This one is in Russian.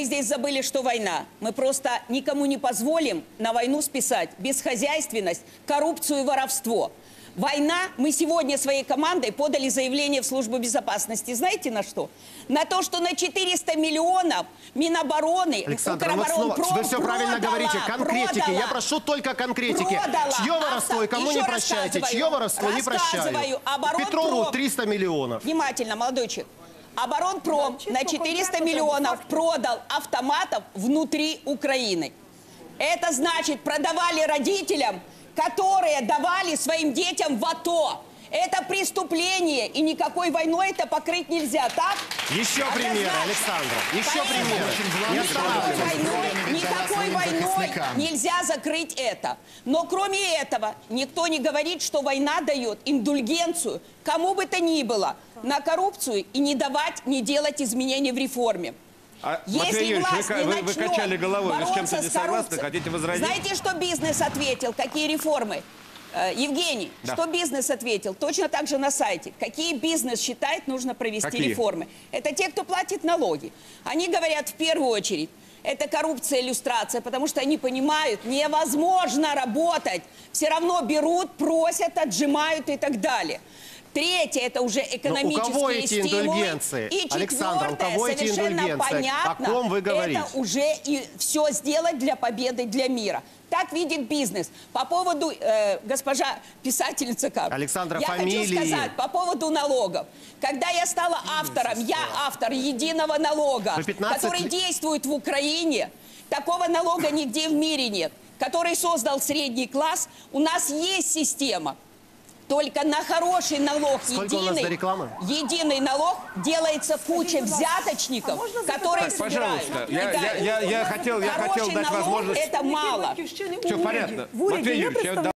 Мы здесь забыли, что война. Мы просто никому не позволим на войну списать бесхозяйственность, коррупцию и воровство. Война, мы сегодня своей командой подали заявление в службу безопасности. Знаете на что? На то, что на 400 миллионов Минобороны, Александр, ну снова, Укроборонпром вы все правильно продала, говорите. Конкретики. Я продала. прошу только конкретики. Продала. Чье воровство и кому не прощаете? Чье воровство не прощаю. Петрову 300 миллионов. Внимательно, молодой человек. Оборонпром на 400 конкретно миллионов продал автоматов внутри Украины. Это значит, продавали родителям, которые давали своим детям в АТО. Это преступление, и никакой войной это покрыть нельзя, так? Еще примеры, Однозначно. Александра. Еще примеры. Не Никакой войной, никакой войной нельзя закрыть это. Но кроме этого, никто не говорит, что война дает индульгенцию кому бы то ни было на коррупцию и не давать, не делать изменений в реформе. А, Если Матвей Юрьевич, власть вы, не вы- вы качали головой, вы с чем-то не согласны, хотите возразить? Знаете, что бизнес ответил? Какие реформы? Э, Евгений, Да. что бизнес ответил? Точно так же на сайте. Какие бизнес считает нужно провести Какие? реформы? Это те, кто платит налоги. Они говорят в первую очередь, это коррупция, иллюстрация, потому что они понимают, невозможно работать. Все равно берут, просят, отжимают и так далее. Третье, это уже экономические кого эти стимулы. индульгенции? И Александр, у четвертое, кого эти совершенно индульгенции? понятно, О ком вы говорите? это уже и все сделать для победы, для мира. Так видит бизнес. По поводу, э, госпожа писательница как? Александра, я фамилии. хочу сказать по поводу налогов. Когда я стала автором, я автор единого налога, Вы 15 который лет- действует в Украине, такого налога нигде в мире нет, который создал средний класс, у нас есть система. Только на хороший налог Сколько у нас единый, до рекламы? единый налог делается куча взяточников, А можно которые запитати? собирают. Пожалуйста, я- кидают. я- я хотел- я Хороший хотел дать налог возможность- Это мало. Батьківщини Всё уряді. понятно. В уряді Матвей є Юрьевич, я представник-